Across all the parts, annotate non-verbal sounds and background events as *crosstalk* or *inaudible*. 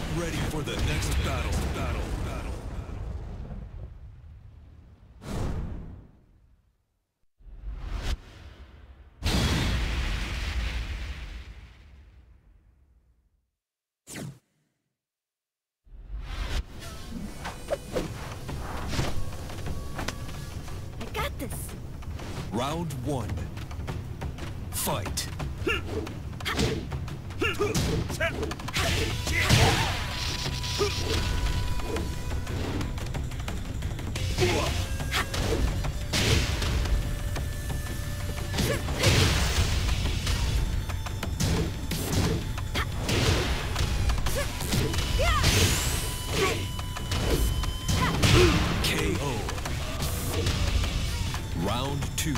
Get ready for the next battle. Battle. Battle. I got this. Round one. Fight. Round two.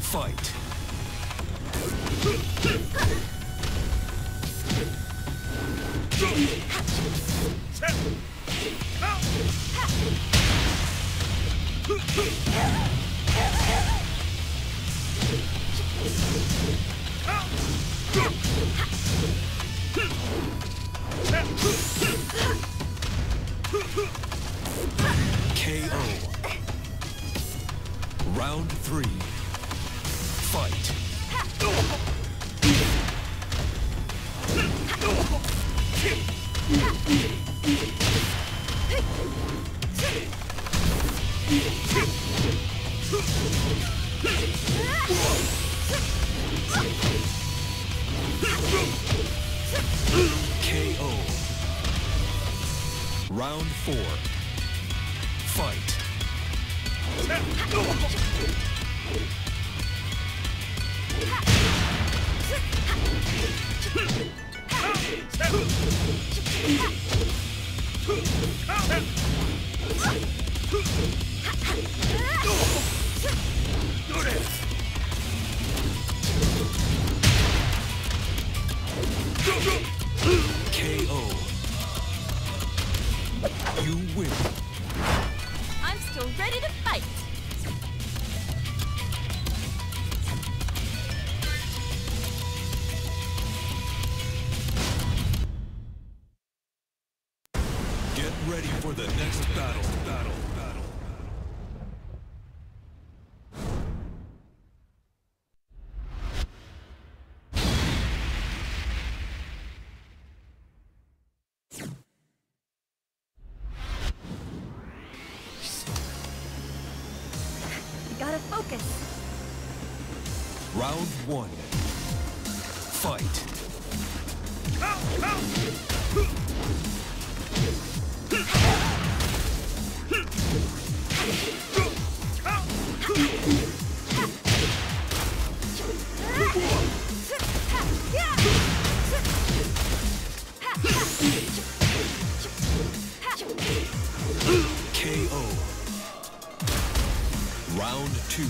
Fight. KO. Round three. Fight. KO. *laughs* Round four. Fight. KO. You win. Focus. Round one. Fight. KO. Two.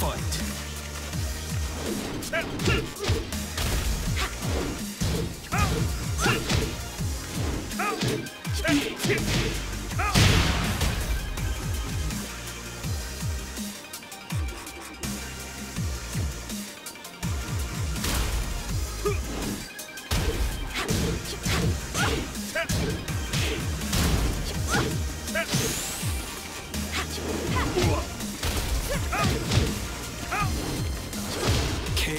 Fight. KO.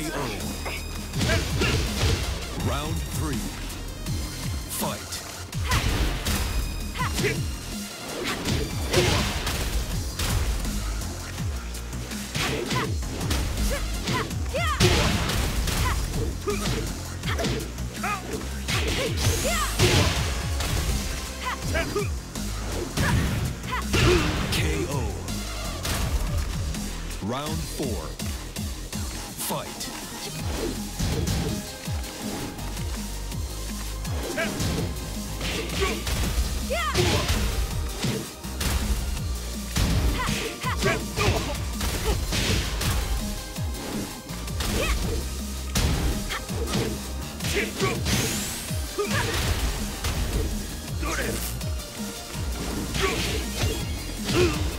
Round three. Fight. KO. Round four. Fight.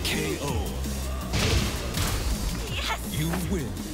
KO. Yes! You win.